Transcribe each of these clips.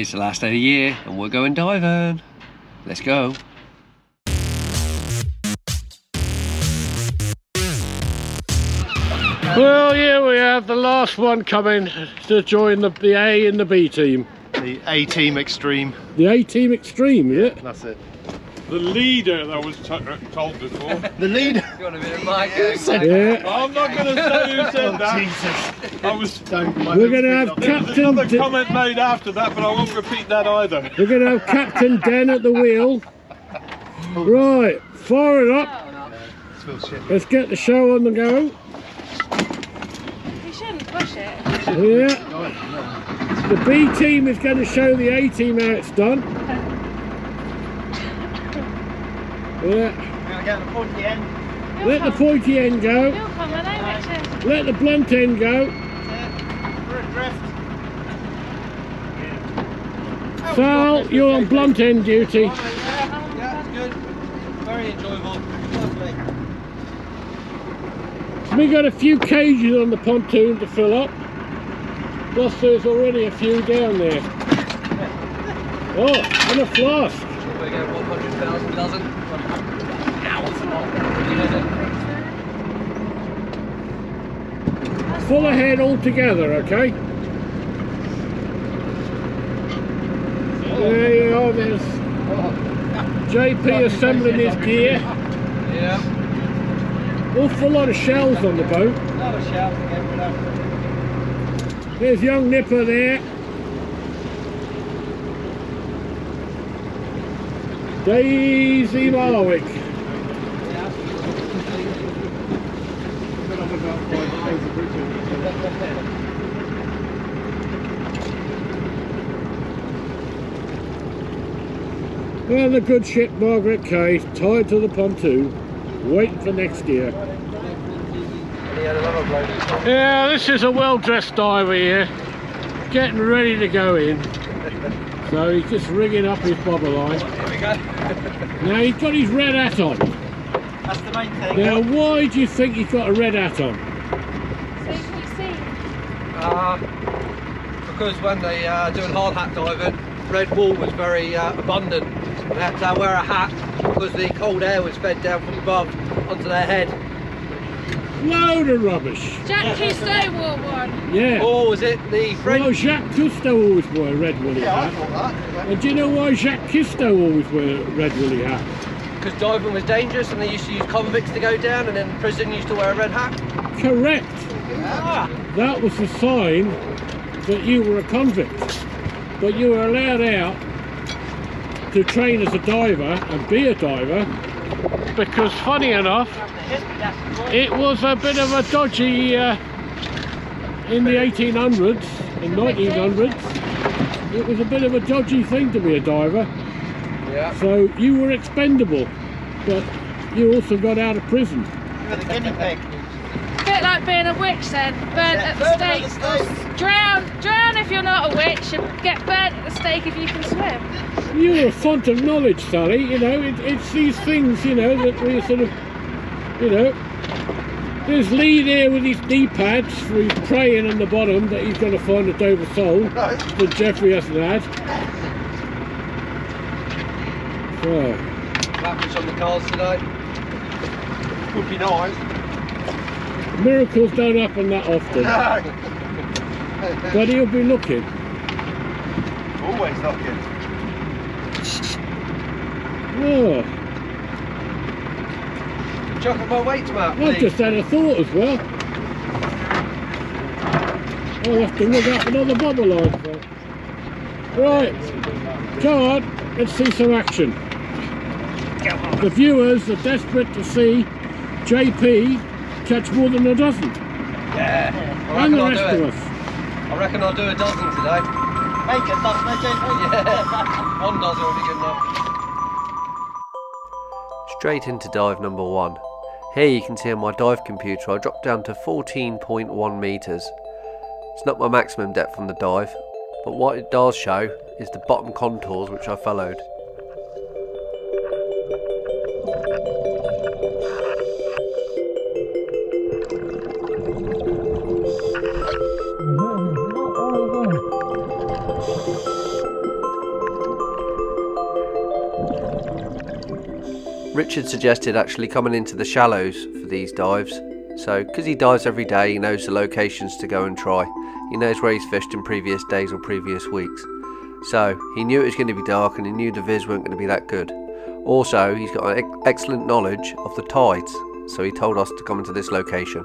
It's the last day of the year and we're going diving. Let's go. Well, here we have the last one coming to join the, the A and the B team. The A Team Extreme. The A team extreme, yeah? That's it. The leader that was uh, told before. The leader. You want a bit of Mike? Yeah. I'm not going to say who said that. Jesus. I was. Don't. We're going to have Captain... There's Captain. another D- comment made after that, but I won't repeat that either. we're going to have Captain Den at the wheel. Right, fire it up. Let's get the show on the go. You shouldn't push it. Yeah. The B team is going to show the A team how it's done. Yeah. Let the pointy end go. Let the blunt end go. Sal, you're on blunt end duty. Yeah, it's good. Very enjoyable. Lovely. We got a few cages on the pontoon to fill up. Plus there's already a few down there. Oh, and a flask. We get 100,000 dozen. Full ahead all together, okay? There you are, there's JP assembling his gear. Yeah. Awful lot of shells on the boat. A shout again, but There's young Nipper there. Daisy Marwick. Well, the good ship Margaret Kay tied to the pontoon, waiting for next year. Yeah, this is a well-dressed diver here, getting ready to go in. So he's just rigging up his bobber line. Now he's got his red hat on. That's the main thing. Now why do you think he's got a red hat on? So you can see. Uh, because when they uh, doing hard hat diving, red wool was very uh, abundant. They had to wear a hat because the cold air was fed down from above onto their head. Load of rubbish. Jack Cousteau wore one. Yeah. Or was it the Well, French? Jacques Cousteau always wore a red woolly Yeah, I hat. thought that. And do you know why Jacques Cousteau always wore a red woolly hat? Because diving was dangerous and they used to use convicts to go down and then prison used to wear a red hat. Correct. Ah, That was the sign that you were a convict. But you were allowed out to train as a diver and be a diver because funny enough it was a bit of a dodgy uh, in the 1800s and 1900s it was a bit of a dodgy thing to be a diver yeah. so you were expendable but you also got out of prison You're the guinea pig. Bit like being a witch then. Burnt at the Burn at the stake. stake. Drown, drown if you're not a witch, and get burnt at the stake if you can swim. You're a font of knowledge, Sally. You know, it, it's these things, you know, that we sort of, you know. There's Lee there with his knee pads for his praying on the bottom that he's going to find a Dover sole Right. that Jeffrey hasn't had. So, Blackfish on the cars today. Would be nice. Miracles don't happen that often, but he'll be looking. Always knocking. Oh, Chuck up my weights, Matt. I've just had a thought as well. I'll have to rig up another bobber line. Right, go on, let's see some action. The viewers are desperate to see JP catch more than a dozen, I and the rest of us. I reckon I'll do a dozen today. Make it, doesn't Yeah, one dozen will be good enough. Straight into dive number one. Here you can see on my dive computer I dropped down to 14.1 metres. It's not my maximum depth on the dive, but what it does show is the bottom contours which I followed. Richard suggested actually coming into the shallows for these dives. So, because he dives every day, he knows the locations to go and try. He knows where he's fished in previous days or previous weeks. So, he knew it was going to be dark and he knew the viz weren't going to be that good. Also, he's got an excellent knowledge of the tides, so he told us to come into this location.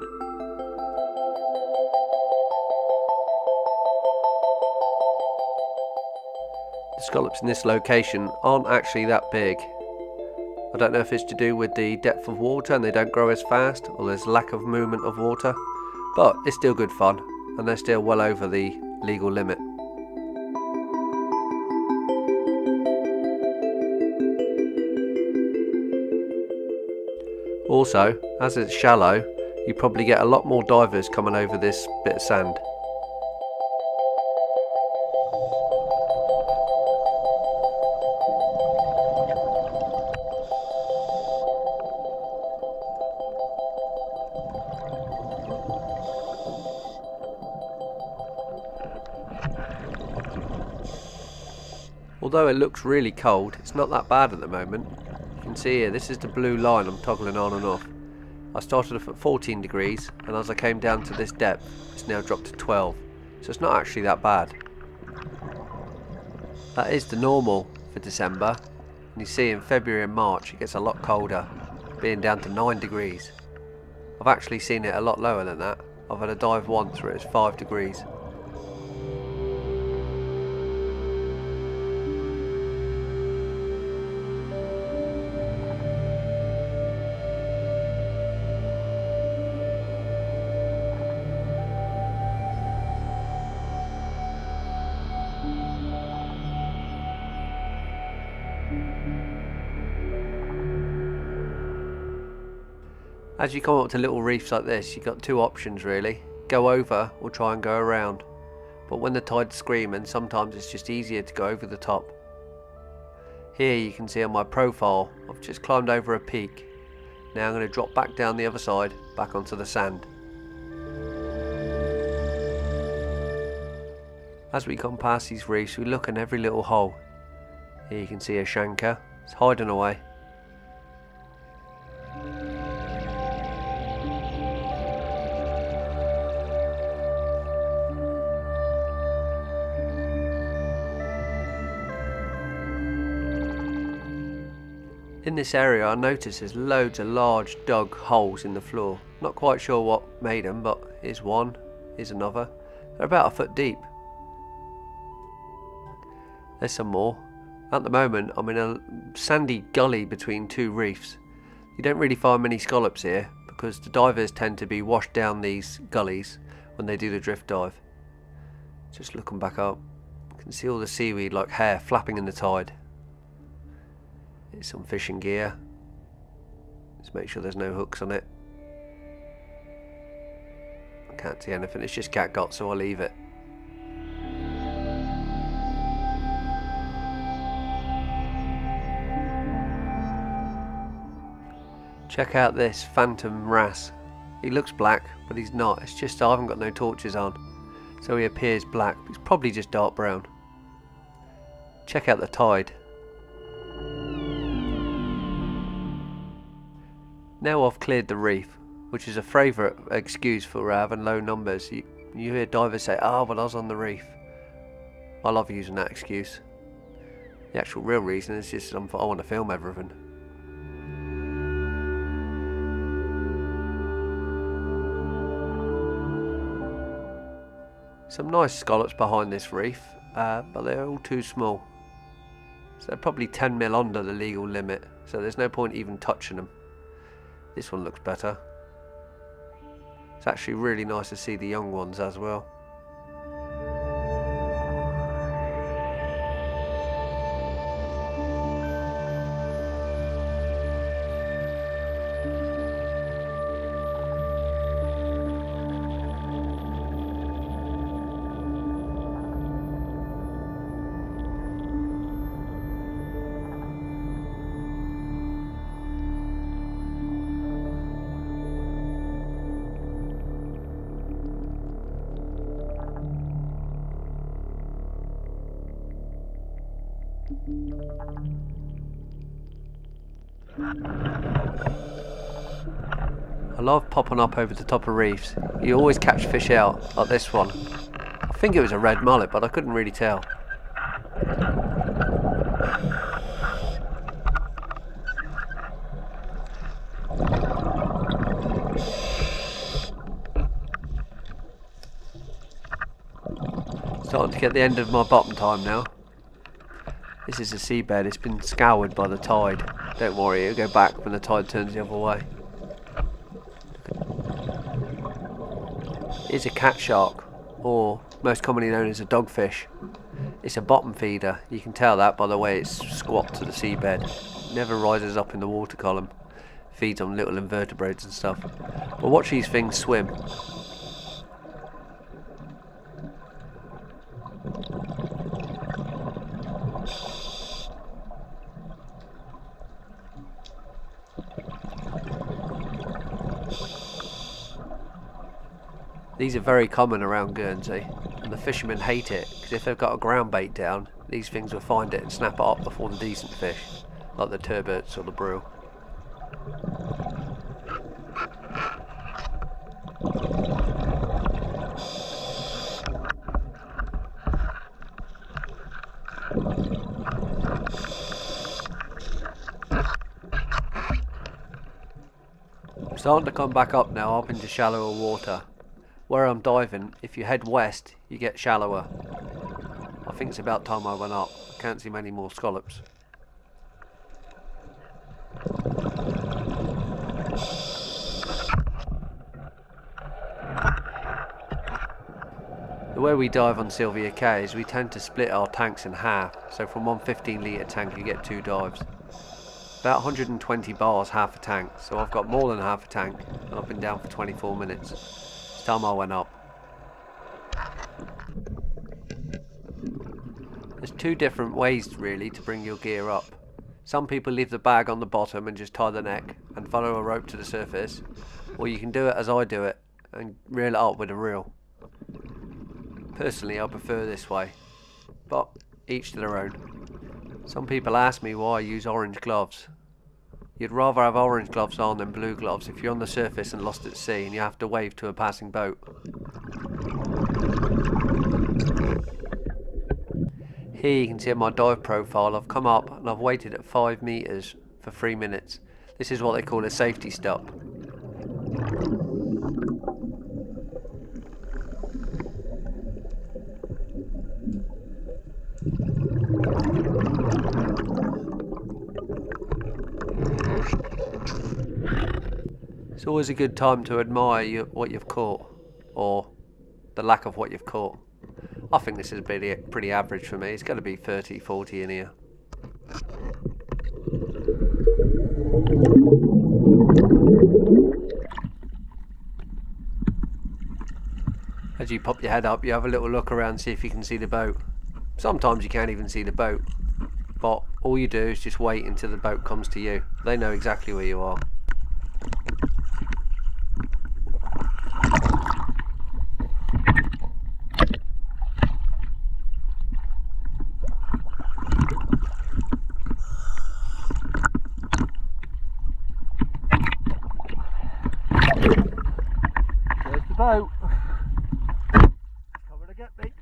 The scallops in this location aren't actually that big. I don't know if it's to do with the depth of water and they don't grow as fast or there's lack of movement of water, but it's still good fun and they're still well over the legal limit. Also, as it's shallow, you probably get a lot more divers coming over this bit of sand. Although it looks really cold, it's not that bad at the moment. You can see here, this is the blue line I'm toggling on and off. I started off at 14 degrees and as I came down to this depth, it's now dropped to 12. So it's not actually that bad. That is the normal for December. And you see in February and March it gets a lot colder, being down to 9 degrees. I've actually seen it a lot lower than that. I've had a dive once where it's 5 degrees. As you come up to little reefs like this, you've got two options really. Go over or try and go around. But when the tide's screaming, sometimes it's just easier to go over the top. Here you can see on my profile, I've just climbed over a peak. Now I'm going to drop back down the other side, back onto the sand. As we come past these reefs, we look in every little hole. Here you can see a shanker, it's hiding away. In this area I notice there's loads of large dug holes in the floor. Not quite sure what made them but here's one, here's another. They're about a foot deep. There's some more. At the moment I'm in a sandy gully between two reefs. You don't really find many scallops here because the divers tend to be washed down these gullies when they do the drift dive. Just looking back up, you can see all the seaweed like hair flapping in the tide. Here's some fishing gear. Just make sure there's no hooks on it. I can't see anything, it's just cat catgut so I'll leave it. Check out this phantom ras. He looks black, but he's not. It's just I haven't got no torches on. So he appears black, he's probably just dark brown. Check out the tide. Now I've cleared the reef, which is a favourite excuse for having low numbers. You, you hear divers say, oh, well I was on the reef. I love using that excuse. The actual real reason is just I want to film everything. Some nice scallops behind this reef, uh, but they're all too small. So they're probably 10 mil under the legal limit, so there's no point even touching them. This one looks better. It's actually really nice to see the young ones as well. I love popping up over the top of reefs. You always catch fish out, like this one. I think it was a red mullet, but I couldn't really tell. Starting to get the end of my bottom time now. This is a seabed, it's been scoured by the tide. Don't worry, it'll go back when the tide turns the other way. It's a cat shark, or most commonly known as a dogfish. It's a bottom feeder, you can tell that by the way it's squat to the seabed. Never rises up in the water column. Feeds on little invertebrates and stuff. But watch these things swim. These are very common around Guernsey, and the fishermen hate it because if they've got a ground bait down, these things will find it and snap it up before the decent fish, like the turbots or the brill. Starting to come back up now, up into shallower water. Where I'm diving, if you head west, you get shallower. I think it's about time I went up. I can't see many more scallops. The way we dive on Sylvia K is we tend to split our tanks in half, so from one 15 litre tank you get two dives. About 120 bars half a tank, so I've got more than half a tank, and I've been down for 24 minutes. Time I went up. There's two different ways really to bring your gear up. Some people leave the bag on the bottom and just tie the neck and follow a rope to the surface, or you can do it as I do it and reel it up with a reel. Personally, I prefer this way, but each to their own. Some people ask me why I use orange gloves. You'd rather have orange gloves on than blue gloves if you're on the surface and lost at sea and you have to wave to a passing boat. Here you can see my dive profile. I've come up and I've waited at 5 metres for 3 minutes. This is what they call a safety stop. It's always a good time to admire you, what you've caught, or the lack of what you've caught. I think this is pretty, pretty average for me. It's going to be 30, 40 in here. As you pop your head up, you have a little look around, see if you can see the boat. Sometimes you can't even see the boat, but all you do is just wait until the boat comes to you. They know exactly where you are. There's the boat. Coming to get me.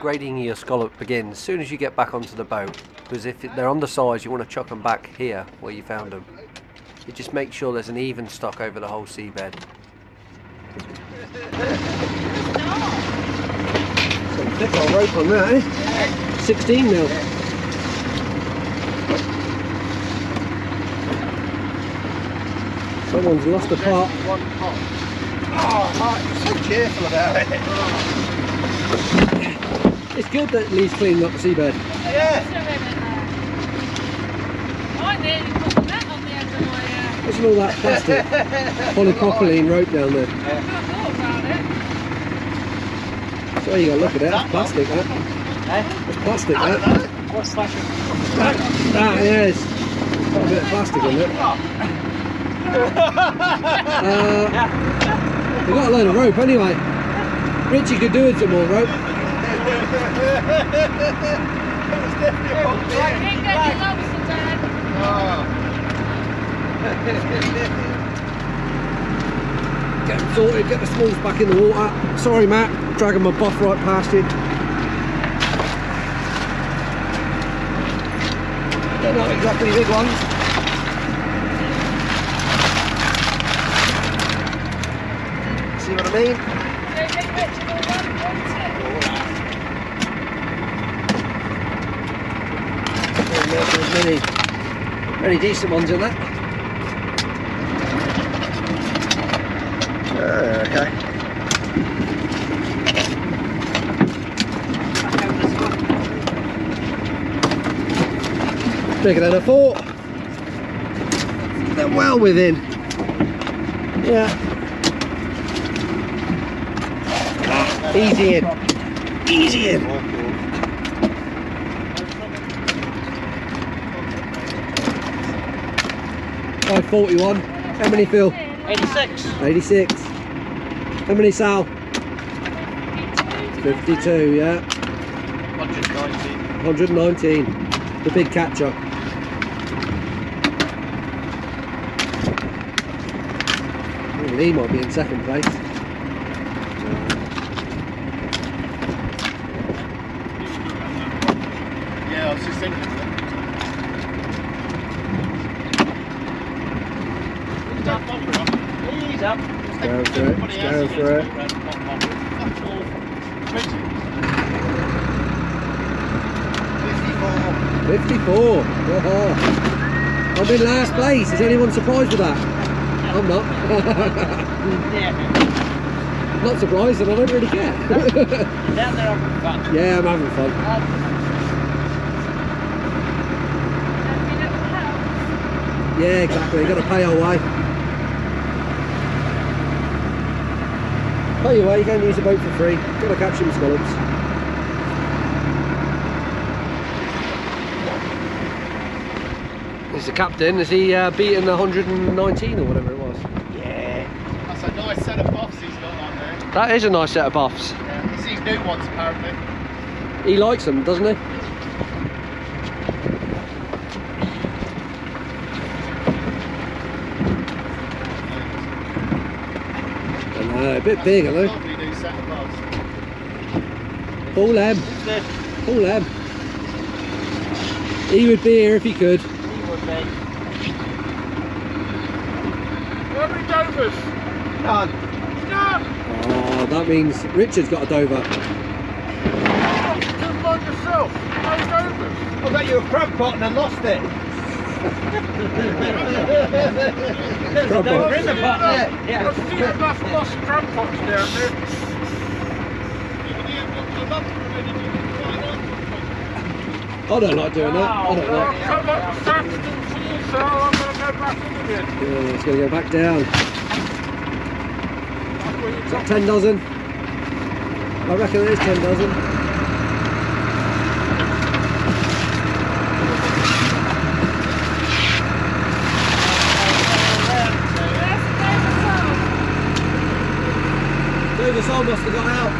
Grading your scallop begins as soon as you get back onto the boat. Because if they're on the sides, you want to chuck them back here where you found them. You just make sure there's an even stock over the whole seabed. Some thick old rope on that, eh? 16 mil. Someone's lost a part. One pot. Oh, Mark, you're so cheerful about it. It's good that Lee's cleaning up the seabed. Yeah. Swim in there. I nearly put the net on the end of my. What's all that plastic polypropylene rope down there? I thought about it. So you got to look at it. That's plastic, that. That's plastic, that. What's flashing? That is. Got a bit of plastic in it. Uh, we got a load of rope anyway. Richie could do with some more rope. Get them sorted, get the smalls back in the water. Sorry, Matt, dragging my buff right past you. They're not exactly big ones. See what I mean? You think Richard will want want There's many decent ones in there. Uh, okay. Bigger than I thought. They're well within. Yeah. Ah, easy in. Easy in. Five forty-one. How many Phil? 86. Eighty-six. How many Sal? Fifty-two. Yeah. 119. 119. The big catcher. Lee might be in second place. Yeah, I was just thinking. He's up. Go for it. It. Fifty-four. Oh, I'm in last place. Is anyone surprised with that? I'm not. Not surprised, and I don't really care. Down there having fun. yeah, I'm having fun. Yeah, exactly. You've got to pay our way. Pay your way. You can't use the boat for free. Got to catch some scallops. He's the captain. Is he uh, beating the 119 or whatever it was? Yeah. That's a nice set of buffs he's got on there. That is a nice set of buffs. Yeah, he's these new ones apparently. He likes them, doesn't he? I know, a bit big, I know. Lovely new set of. Pull them, pull them. He would be here if he could. He would be. How many Dovers? None. None! Oh, that means Richard's got a Dover. Oh, just like yourself. No Dovers. I got you a crab pot and I lost it. There's Crab a Dover pot. in the pot. Yeah. yeah. I've seen enough lost crab pots down there. I don't like doing that. I don't Well, like. come up with Saxton for you, sir. I'm going to go back in again. Yeah, it's going to go back down. Is that 10 dozen? I reckon it is 10 dozen. Sole must have got out.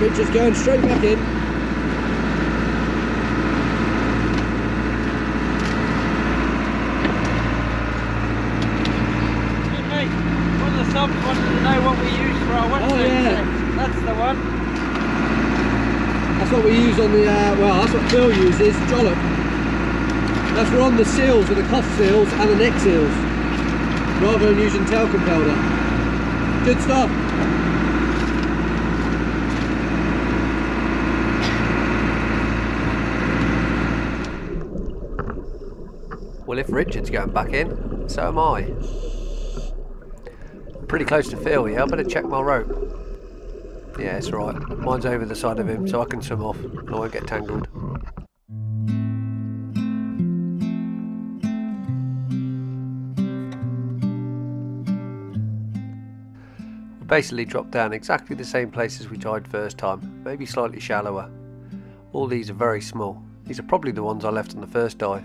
Richard's going straight back in. Excuse me. One of the subs wanted to know what we use for our wetsuits. Oh, yeah. That's the one. That's what we use on the, uh, well, that's what Phil uses, Jollop. That's for on the seals, with the cuff seals and the neck seals, rather than using talcum powder. Good stuff. Well, if Richard's going back in, so am I. Pretty close to Phil, yeah? I better check my rope. Yeah, it's right. Mine's over the side of him, so I can swim off and I won't get tangled. We basically dropped down exactly the same place as we tried first time, maybe slightly shallower. All these are very small. These are probably the ones I left on the first dive.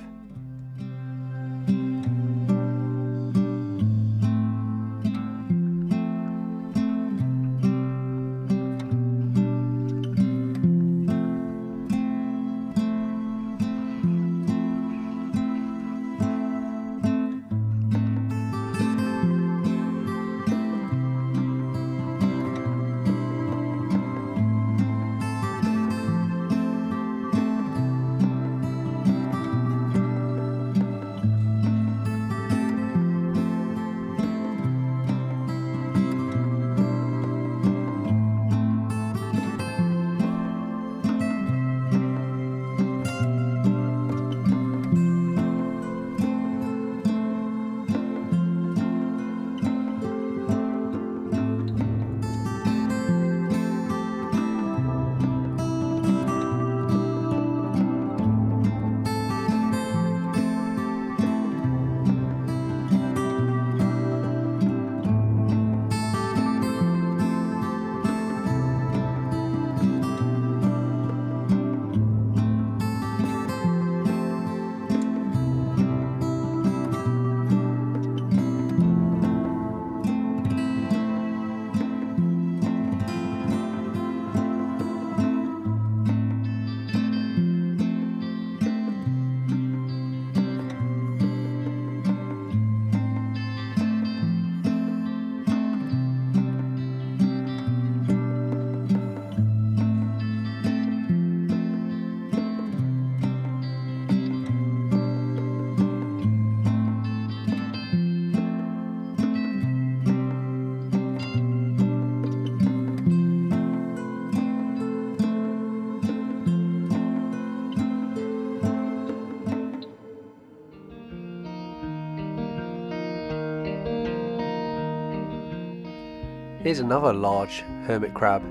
Here's another large hermit crab.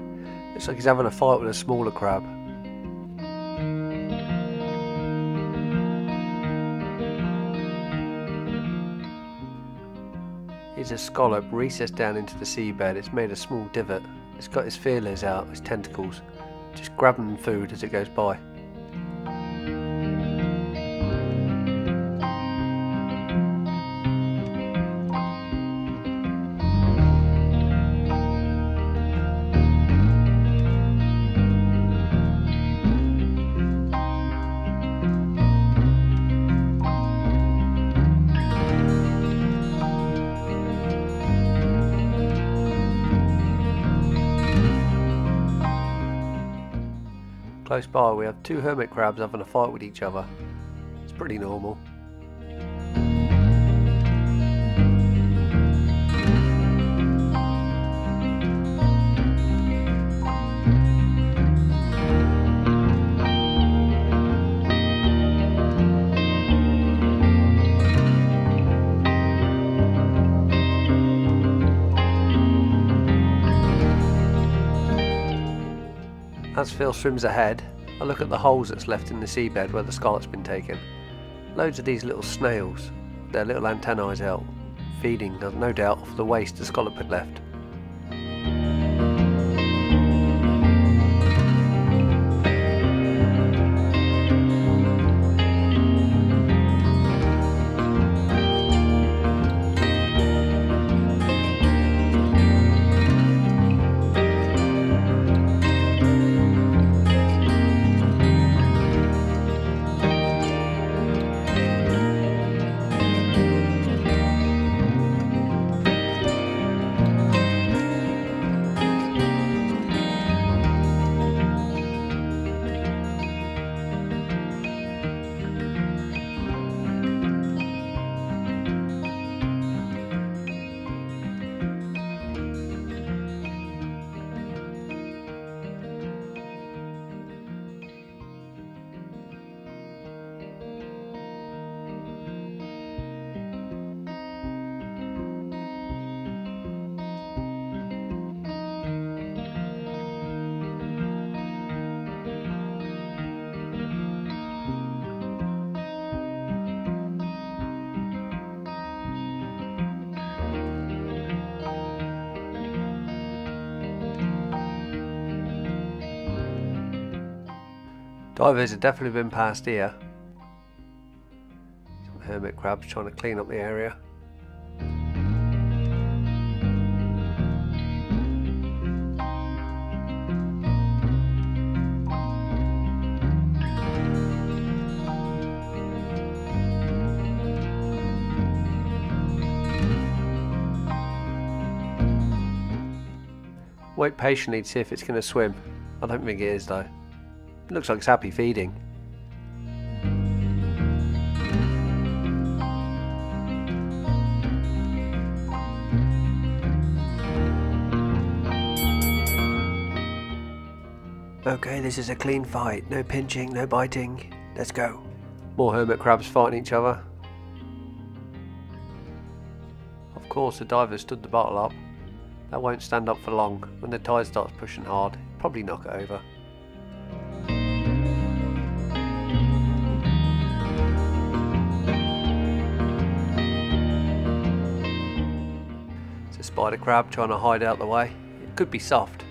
Looks like he's having a fight with a smaller crab. Here's a scallop recessed down into the seabed. It's made a small divot. It's got its feelers out, its tentacles, just grabbing food as it goes by. Close by we have two hermit crabs having a fight with each other. It's pretty normal. As Phil swims ahead, I look at the holes that's left in the seabed where the scallop's been taken. Loads of these little snails, their little antennae out, feeding, no doubt, off the waste the scallop had left. Divers have definitely been past here. Some hermit crabs trying to clean up the area. Wait patiently to see if it's going to swim. I don't think it is though. Looks like it's happy feeding. Okay, this is a clean fight. No pinching, no biting. Let's go. More hermit crabs fighting each other. Of course, the diver stood the bottle up. That won't stand up for long. When the tide starts pushing hard, probably knock it over. Spider crab trying to hide out the way. It could be soft.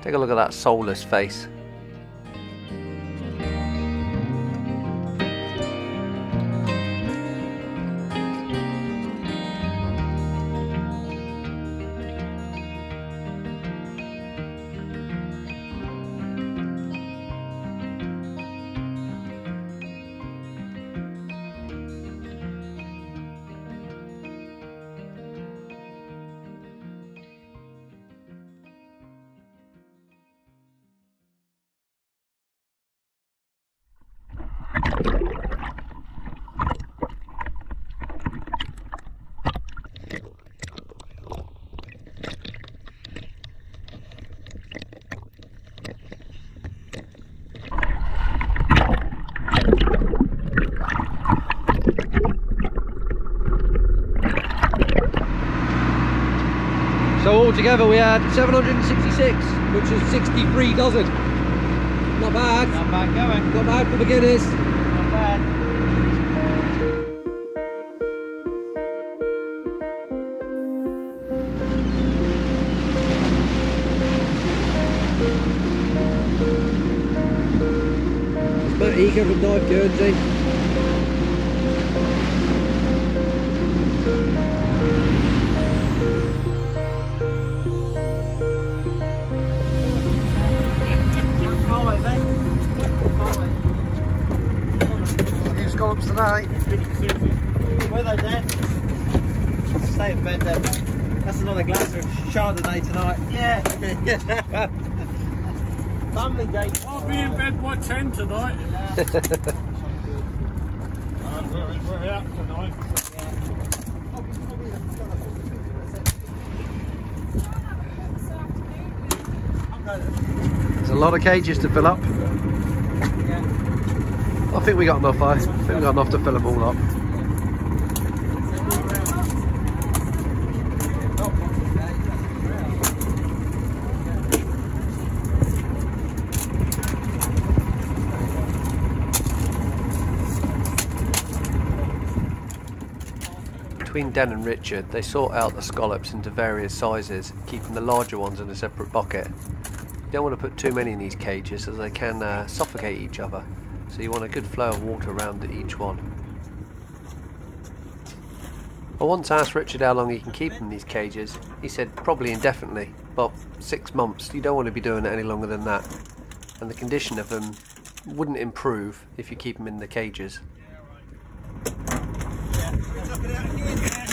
Take a look at that soulless face. So altogether we had 766, which is 63 dozen. Not bad. Not bad going. Not bad for beginners. Not bad. Matt Eager from Dive Guernsey. Few scallops tonight. Where they Dan? Stay in bed then. That's another glass of Chardonnay tonight. Yeah. Family day. I'll be in bed by 10 tonight. Uh, we're, we're out tonight. There's a lot of cages to fill up. I think we got enough. I think we got enough to fill them all up. Between Den and Richard, they sort out the scallops into various sizes, keeping the larger ones in a separate bucket. You don't want to put too many in these cages as they can uh, suffocate each other, so you want a good flow of water around each one. I once asked Richard how long he can keep them in these cages. He said probably indefinitely, but six months. You don't want to be doing it any longer than that. And the condition of them wouldn't improve if you keep them in the cages. It out again.